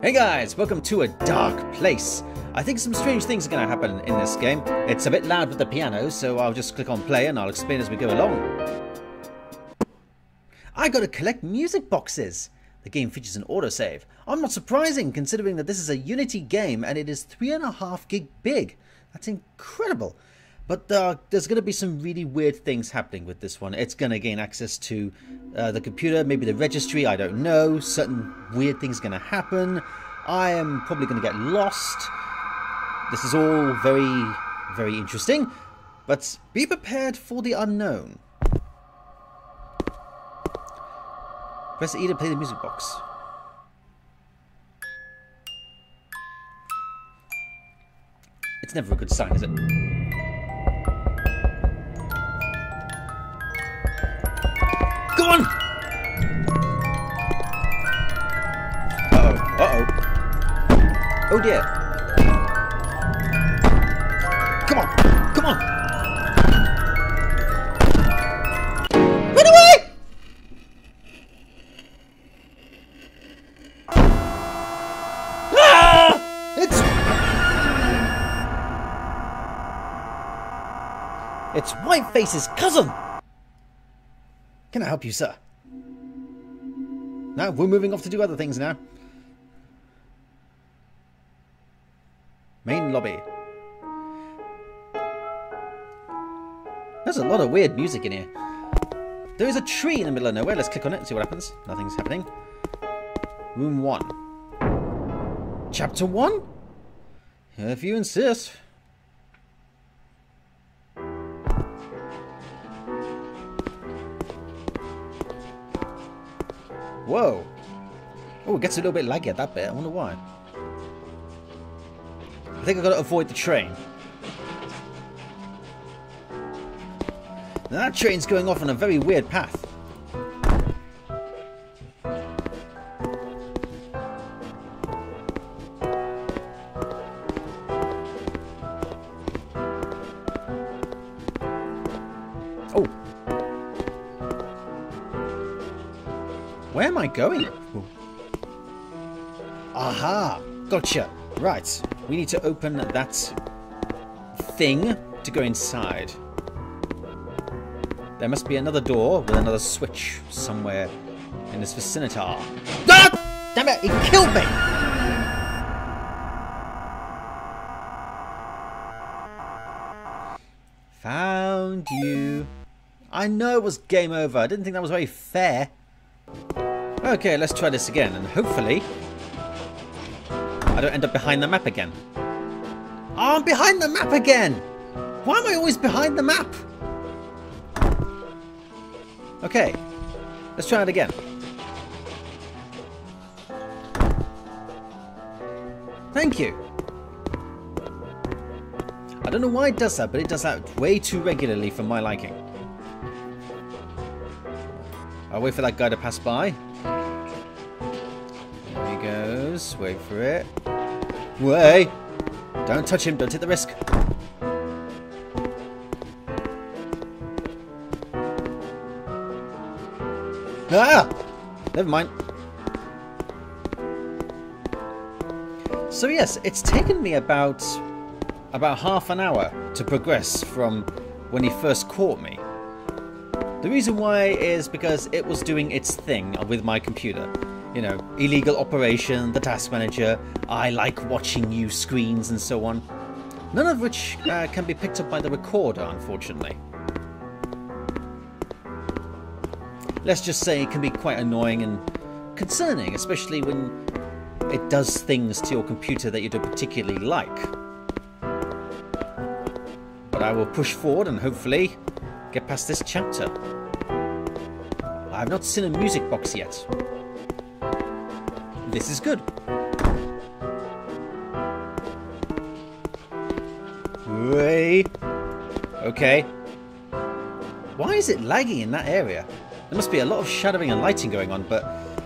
Hey guys, welcome to a dark place. I think some strange things are going to happen in this game. It's a bit loud with the piano, so I'll just click on play and I'll explain as we go along. I got to collect music boxes. The game features an autosave. I'm not surprising considering that this is a Unity game and it is 3.5 gig big. That's incredible. But uh, there's going to be some really weird things happening with this one. It's going to gain access to uh, the computer, maybe the registry, I don't know. Certain weird things going to happen. I am probably going to get lost. This is all very, very interesting. But be prepared for the unknown. Press E to play the music box. It's never a good sign, is it? Go on! Uh-oh, uh-oh. Oh dear. Come on, come on! Run away! Ah! It's... It's Whiteface's cousin! Can I help you, sir? No, we're moving off to do other things now. Main lobby. There's a lot of weird music in here. There is a tree in the middle of nowhere. Let's click on it and see what happens. Nothing's happening. Room 1. Chapter 1? If you insist. Whoa. Oh, it gets a little bit laggy at that bit. I wonder why. I think I've got to avoid the train. Now that train's going off on a very weird path. Am I going? Aha! Gotcha. Right. We need to open that thing to go inside. There must be another door with another switch somewhere in this vicinity. Ah! Damn it! it killed me! Found you. I know it was game over. I didn't think that was very fair. Okay, let's try this again, and hopefully I don't end up behind the map again. Oh, I'm behind the map again! Why am I always behind the map? Okay, let's try it again. Thank you. I don't know why it does that, but it does that way too regularly for my liking. I'll wait for that guy to pass by. Wait for it. Wait! Don't touch him. Don't take the risk. Ah! Never mind. So yes, it's taken me about about half an hour to progress from when he first caught me. The reason why is because it was doing its thing with my computer. You know, illegal operation, the task manager, I like watching you screens and so on. None of which uh, can be picked up by the recorder, unfortunately. Let's just say it can be quite annoying and concerning, especially when it does things to your computer that you don't particularly like. But I will push forward and hopefully get past this chapter. I have not seen a music box yet. This is good. Wait. Okay. Why is it laggy in that area? There must be a lot of shadowing and lighting going on, but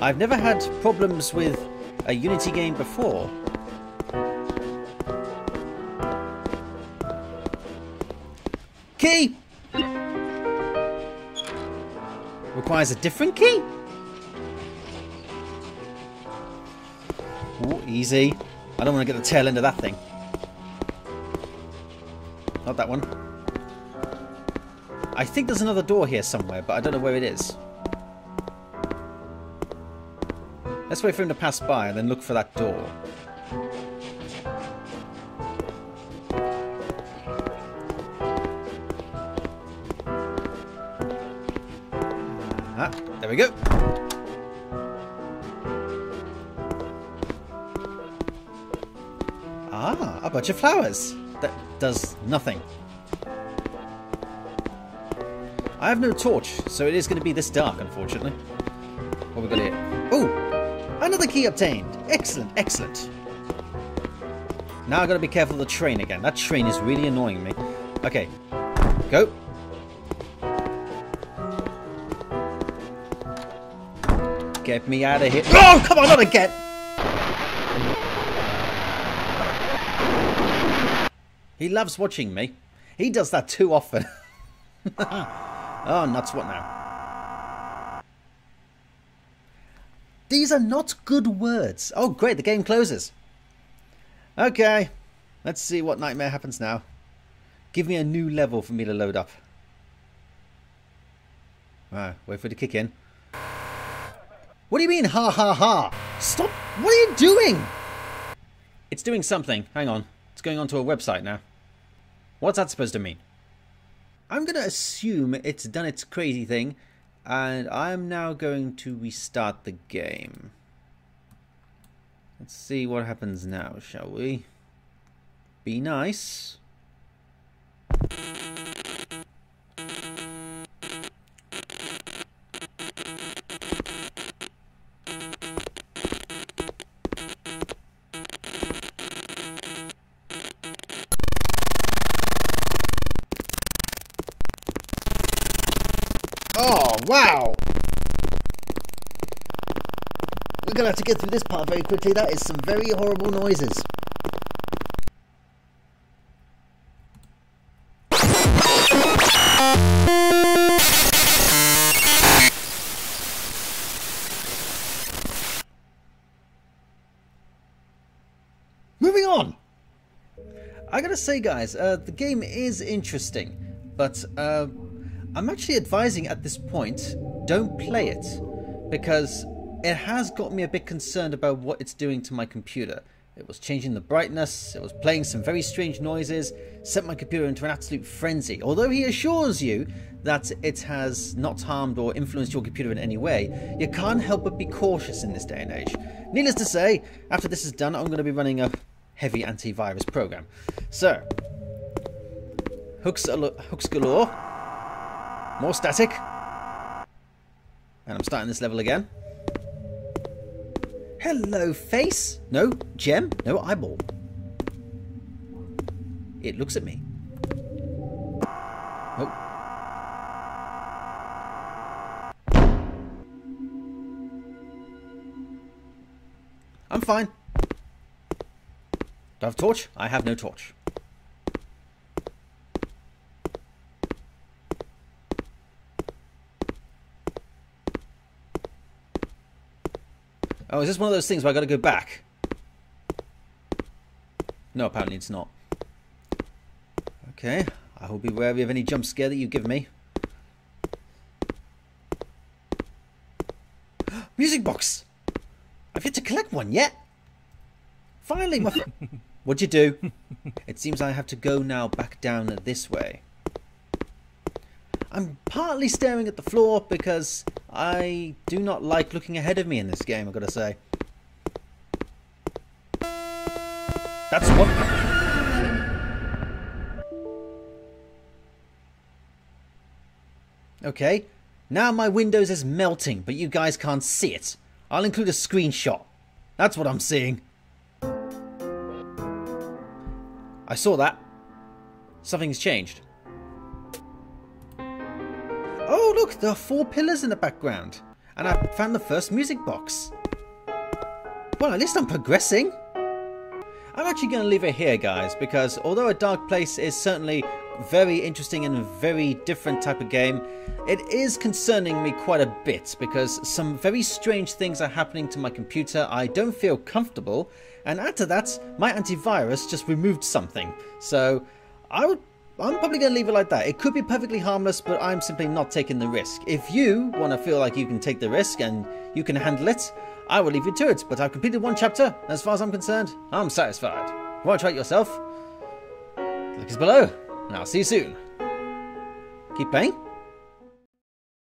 I've never had problems with a Unity game before. Key! Requires a different key? Ooh, easy. I don't want to get the tail end of that thing. Not that one. I think there's another door here somewhere, but I don't know where it is. Let's wait for him to pass by and then look for that door. Ah, there we go. Ah, a bunch of flowers. That does nothing. I have no torch, so it is going to be this dark, unfortunately. What we got here? Oh, another key obtained. Excellent, excellent. Now I've got to be careful of the train again. That train is really annoying me. Okay, go. Get me out of here. Oh, come on, not again! He loves watching me. He does that too often. oh, nuts, what now? These are not good words. Oh, great, the game closes. Okay, let's see what nightmare happens now. Give me a new level for me to load up. Right, wait for it to kick in. What do you mean, ha ha ha? Stop! What are you doing? It's doing something. Hang on. It's going onto a website now. What's that supposed to mean? I'm going to assume it's done its crazy thing, and I'm now going to restart the game. Let's see what happens now, shall we? Be nice. Wow! We're going to have to get through this part very quickly. That is some very horrible noises. Moving on! I gotta say, guys, uh, the game is interesting, but uh, I'm actually advising at this point don't play it because it has got me a bit concerned about what it's doing to my computer. It was changing the brightness, it was playing some very strange noises, set my computer into an absolute frenzy. Although he assures you that it has not harmed or influenced your computer in any way, you can't help but be cautious in this day and age. Needless to say, after this is done, I'm going to be running a heavy antivirus program. So, hooks, hooks galore. More static. And I'm starting this level again. Hello, face. No, gem. No, eyeball. It looks at me. Oh. I'm fine. Do I have torch? I have no torch. Oh, is this one of those things where I gotta go back? No, apparently it's not. Okay, I will be wary of any jump scare that you give me. Music box! I've yet to collect one yet! Finally, my What'd you do? it seems I have to go now back down this way. I'm partly staring at the floor because I do not like looking ahead of me in this game, I've got to say. That's what... Okay, now my Windows is melting, but you guys can't see it. I'll include a screenshot. That's what I'm seeing. I saw that. Something's changed. Look, there are four pillars in the background. And I found the first music box. Well, at least I'm progressing. I'm actually going to leave it here, guys, because although A Dark Place is certainly very interesting and a very different type of game. It is concerning me quite a bit because some very strange things are happening to my computer. I don't feel comfortable, and add to that, my antivirus just removed something. So I would I'm probably going to leave it like that. It could be perfectly harmless, but I'm simply not taking the risk. If you want to feel like you can take the risk and you can handle it, I will leave you to it. But I've completed one chapter. As far as I'm concerned, I'm satisfied. Want to try it yourself? Link is below, and I'll see you soon. Keep playing.